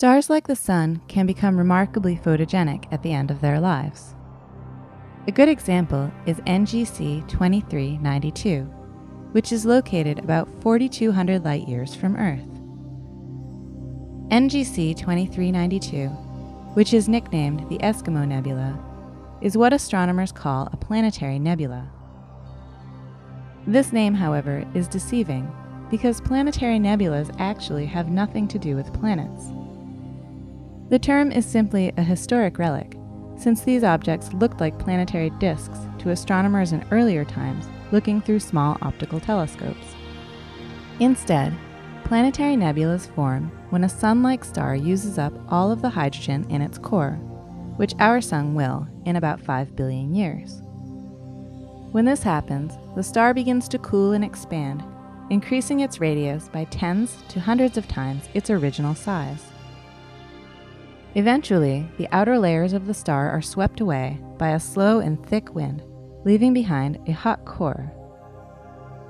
Stars like the Sun can become remarkably photogenic at the end of their lives. A good example is NGC 2392, which is located about 4,200 light years from Earth. NGC 2392, which is nicknamed the Eskimo Nebula, is what astronomers call a planetary nebula. This name, however, is deceiving because planetary nebulas actually have nothing to do with planets. The term is simply a historic relic, since these objects looked like planetary disks to astronomers in earlier times looking through small optical telescopes. Instead, planetary nebulas form when a sun like star uses up all of the hydrogen in its core, which our sun will in about 5 billion years. When this happens, the star begins to cool and expand, increasing its radius by tens to hundreds of times its original size. Eventually, the outer layers of the star are swept away by a slow and thick wind, leaving behind a hot core.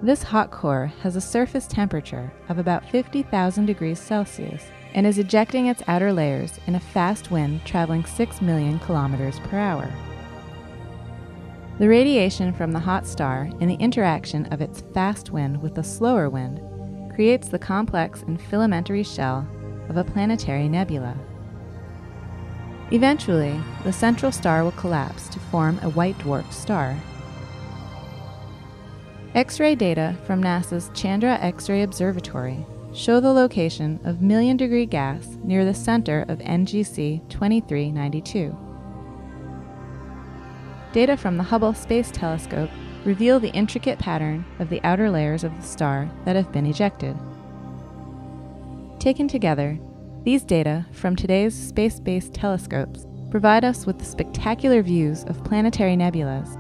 This hot core has a surface temperature of about 50,000 degrees Celsius and is ejecting its outer layers in a fast wind traveling 6 million kilometers per hour. The radiation from the hot star and the interaction of its fast wind with the slower wind creates the complex and filamentary shell of a planetary nebula. Eventually, the central star will collapse to form a white dwarf star. X ray data from NASA's Chandra X ray Observatory show the location of million degree gas near the center of NGC 2392. Data from the Hubble Space Telescope reveal the intricate pattern of the outer layers of the star that have been ejected. Taken together, these data from today's space based telescopes provide us with the spectacular views of planetary nebulas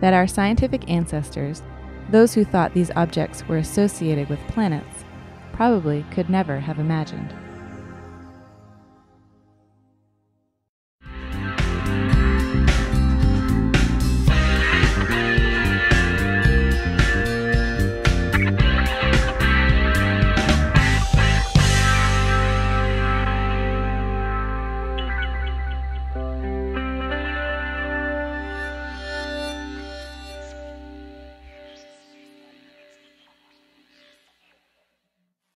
that our scientific ancestors, those who thought these objects were associated with planets, probably could never have imagined.